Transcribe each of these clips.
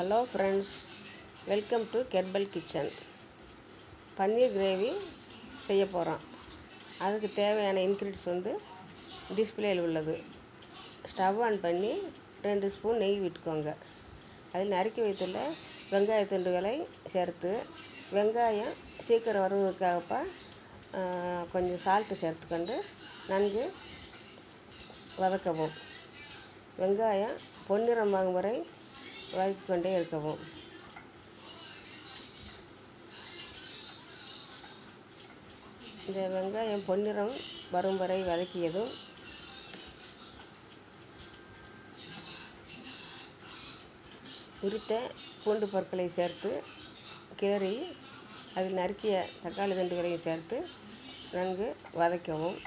Hello friends welcome to herbal kitchen paneer gravy செய்ய போகிறோம் அதுக்கு தேவையான இன்க்ரீடியன்ஸ் வந்து டிஸ்பிளேயில் உள்ளது. ஸ்டவ் ஆன் பண்ணி ரெண்டு ஸ்பூன் நெய் விட்டுக்கோங்க. அதில் நறுக்கி வைத்துள்ள வெங்காய துண்டுகளை சேர்த்து வெங்காயம் சீக்கிரம் வருவதற்காகப்பா கொஞ்சம் சால்ட்டு சேர்த்துக்கொண்டு நன்கு வதக்கவும். வெங்காயம் பொன்னிறமாகும் வரை வதக்கி கொண்டே இருக்கவும். இந்த வெங்காயம் பொன்னிறம் வரும் வரை வதக்கியதும் உரித்த பூண்டு பொருட்களை சேர்த்து கிளறி அதில் நறுக்கிய தக்காளி தண்டுகளையும் சேர்த்து நன்கு வதக்கவும்.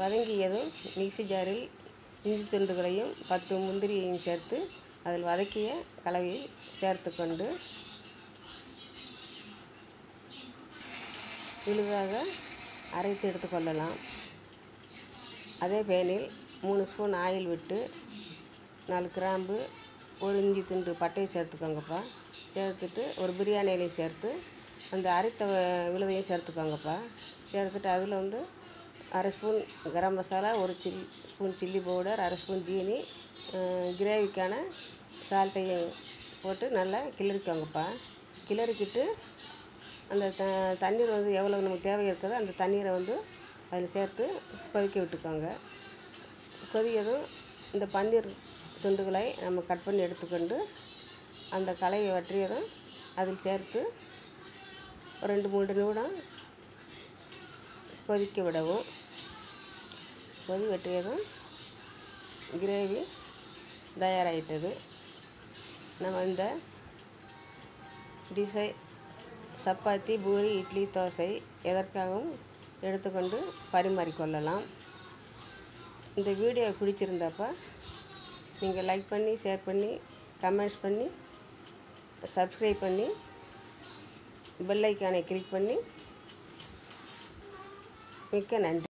வதங்கியதும் மிக்ஸி ஜாரில் இஞ்சி துண்டுகளையும் பத்து முந்திரியையும் சேர்த்து அதில் வதக்கிய கலவையை சேர்த்து கொண்டு விழுதாக அரைத்து எடுத்துக்கொள்ளலாம் அதே பேனில் மூணு ஸ்பூன் ஆயில் விட்டு நாலு கிராம்பு ஒரு இஞ்சி துண்டு பட்டையை சேர்த்துக்கோங்கப்பா. சேர்த்துட்டு ஒரு பிரியாணி இலையை சேர்த்து அந்த அரைத்த விழுதையும் சேர்த்துக்கோங்கப்பா. சேர்த்துட்டு அதில் வந்து அரை ஸ்பூன் கரம் மசாலா ஒரு சில்லி ஸ்பூன் சில்லி பவுடர் அரை ஸ்பூன் ஜீனி கிரேவிக்கான சால்ட்டையும் போட்டு நல்லா கிளறிக்கோங்கப்பா. கிளறிக்கிட்டு அந்த த தண்ணீர் வந்து எவ்வளோ நமக்கு தேவை இருக்குதோ அந்த தண்ணீரை வந்து அதில் சேர்த்து கொதிக்க விட்டுக்கோங்க. கொதியதும் இந்த பன்னீர் துண்டுகளை நம்ம கட் பண்ணி எடுத்துக்கொண்டு அந்த கலையை வற்றியதும் அதில் சேர்த்து ஒரு ரெண்டு மூணு நிமிடம் கொதிக்க விடவும் கொதி வெட்டியதும் கிரேவி தயாராகிட்டது நம்ம இந்த டிசை சப்பாத்தி பூரி இட்லி தோசை எதற்காகவும் எடுத்துக்கொண்டு பரிமாறிக்கொள்ளலாம். இந்த வீடியோ பிடிச்சிருந்தப்போ நீங்கள் லைக் பண்ணி ஷேர் பண்ணி கமெண்ட்ஸ் பண்ணி சப்ஸ்கிரைப் பண்ணி பெல் ஐக்கானை கிளிக் பண்ணி மிக்க நன்றி